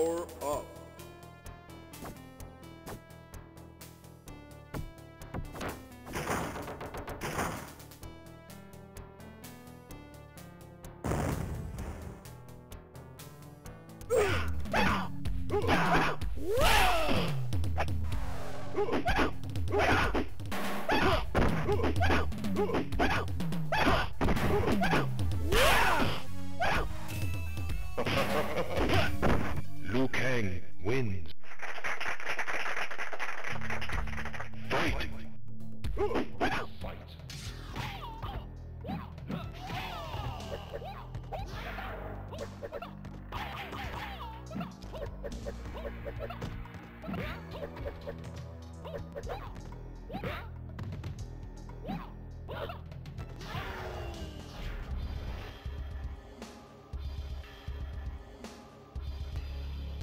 Power up. Liu Fight!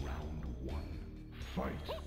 Round one. Fight!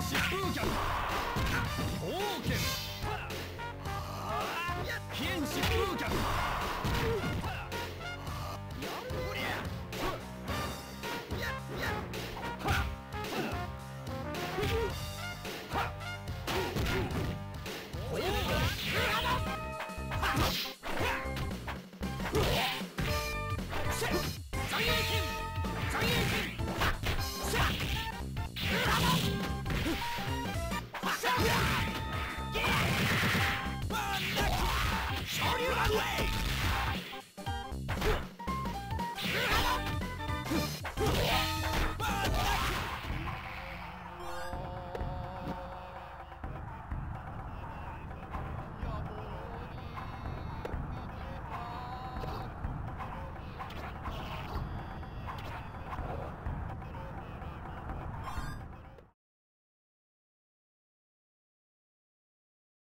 疾風脚 Yeah!